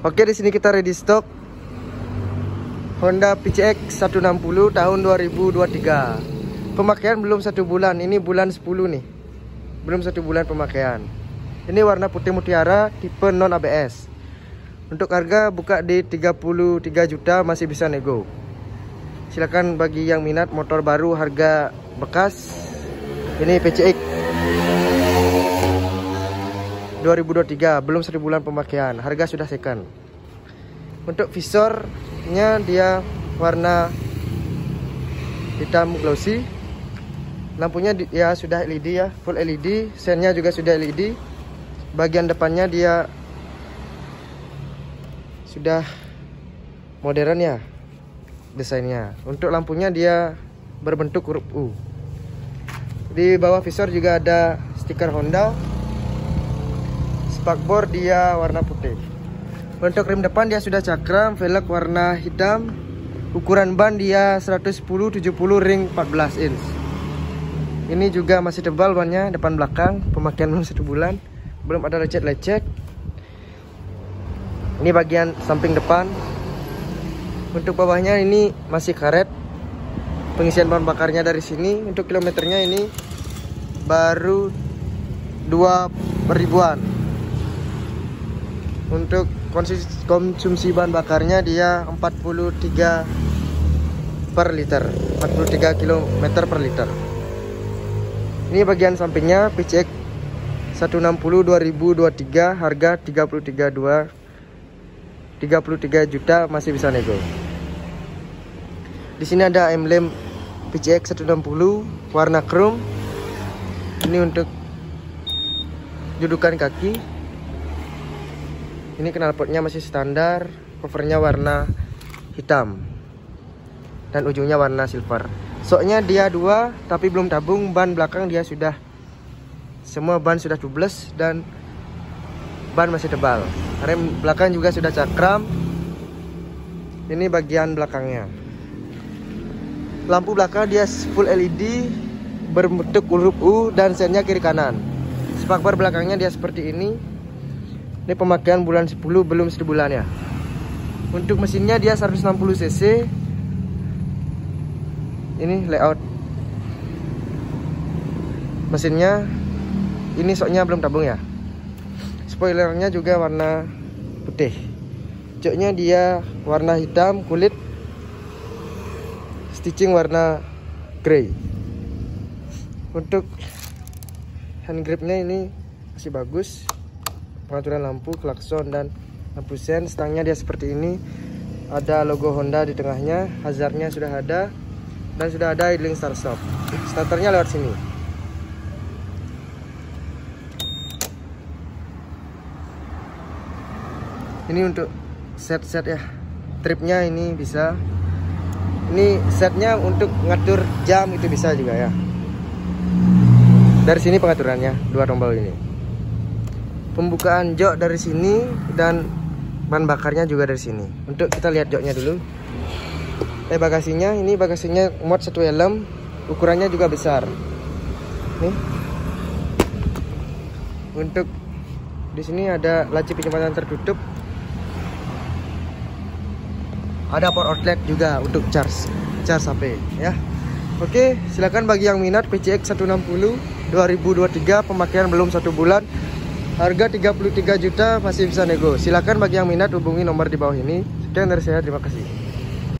Oke, di sini kita ready stock Honda PCX 160 tahun 2023. Pemakaian belum satu bulan. Ini bulan 10 nih. Belum satu bulan pemakaian. Ini warna putih mutiara tipe non ABS. Untuk harga buka di 33 juta masih bisa nego. Silakan bagi yang minat motor baru harga bekas. Ini PCX 2023 belum satu bulan pemakaian. Harga sudah second. Untuk visornya dia warna hitam glossy. Lampunya ya sudah LED ya, full LED. Sennya juga sudah LED. Bagian depannya dia sudah modern ya desainnya. Untuk lampunya dia berbentuk huruf U. Di bawah visor juga ada stiker Honda. Spakbor dia warna putih. Untuk rem depan dia sudah cakram, velg warna hitam. Ukuran ban dia 110 70 ring 14 inch. Ini juga masih tebal bannya depan belakang, pemakaian belum satu bulan, belum ada lecet-lecet. Ini bagian samping depan. Untuk bawahnya ini masih karet. Pengisian bahan bakarnya dari sini. Untuk kilometernya ini baru 2 ribuan untuk konsumsi bahan bakarnya dia 43 per liter. 43 km per liter. Ini bagian sampingnya PCX 160 2023 harga 33 2 33 juta masih bisa nego. Di sini ada emblem PCX 160 warna chrome. Ini untuk judukan kaki ini knalpotnya masih standar covernya warna hitam. Dan ujungnya warna silver. Soknya dia dua tapi belum tabung. Ban belakang dia sudah semua ban sudah tubeless dan ban masih tebal. Rem belakang juga sudah cakram. Ini bagian belakangnya. Lampu belakang dia full LED berbentuk huruf U dan sennya kiri kanan. Spakbar belakangnya dia seperti ini ini pemakaian bulan 10 belum satu bulan ya. Untuk mesinnya dia 160 cc. Ini layout mesinnya. Ini soknya belum tabung ya. Spoilernya juga warna putih. Joknya dia warna hitam kulit. Stitching warna grey. Untuk hand gripnya ini masih bagus pengaturan lampu, klakson dan lampu sen. Stangnya dia seperti ini. Ada logo Honda di tengahnya, hazardnya sudah ada dan sudah ada idling start stop. Starternya lewat sini. Ini untuk set-set ya. Tripnya ini bisa. Ini setnya untuk ngatur jam itu bisa juga ya. Dari sini pengaturannya, dua tombol ini pembukaan jok dari sini dan ban bakarnya juga dari sini. Untuk kita lihat joknya dulu. Eh bagasinya ini bagasinya muat satu helm ukurannya juga besar. Nih. Untuk di sini ada laci penyimpanan tertutup. Ada port outlet juga untuk charge charge HP ya. Oke silakan bagi yang minat PCX 160 2023 pemakaian belum satu bulan Harga 33 juta masih bisa nego. Silakan bagi yang minat hubungi nomor di bawah ini. Sekian dari saya, terima kasih.